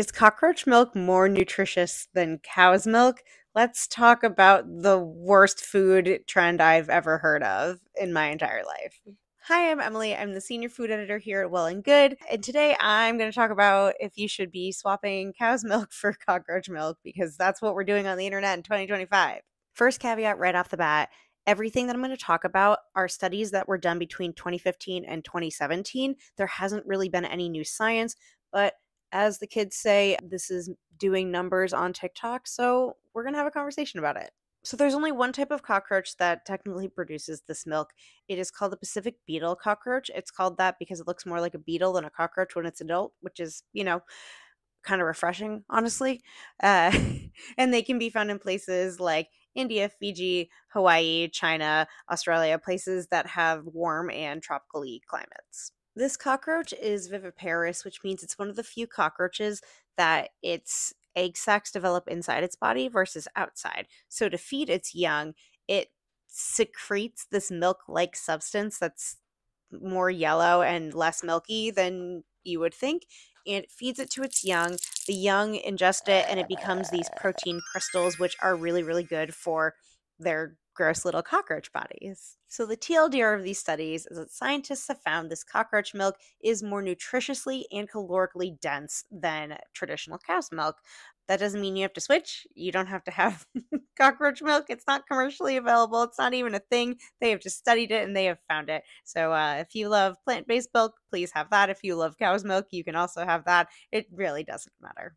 Is cockroach milk more nutritious than cow's milk? Let's talk about the worst food trend I've ever heard of in my entire life. Hi, I'm Emily. I'm the senior food editor here at Well and Good. And today I'm going to talk about if you should be swapping cow's milk for cockroach milk because that's what we're doing on the internet in 2025. First caveat right off the bat everything that I'm going to talk about are studies that were done between 2015 and 2017. There hasn't really been any new science, but as the kids say, this is doing numbers on TikTok, so we're going to have a conversation about it. So there's only one type of cockroach that technically produces this milk. It is called the Pacific beetle cockroach. It's called that because it looks more like a beetle than a cockroach when it's adult, which is, you know, kind of refreshing, honestly. Uh, and they can be found in places like India, Fiji, Hawaii, China, Australia, places that have warm and tropically climates. This cockroach is viviparous, which means it's one of the few cockroaches that its egg sacs develop inside its body versus outside. So to feed its young, it secretes this milk like substance that's more yellow and less milky than you would think. And it feeds it to its young. The young ingest it and it becomes these protein crystals, which are really, really good for their gross little cockroach bodies. So, the TLDR of these studies is that scientists have found this cockroach milk is more nutritiously and calorically dense than traditional cow's milk. That doesn't mean you have to switch. You don't have to have cockroach milk. It's not commercially available. It's not even a thing. They have just studied it and they have found it. So, uh, if you love plant based milk, please have that. If you love cow's milk, you can also have that. It really doesn't matter.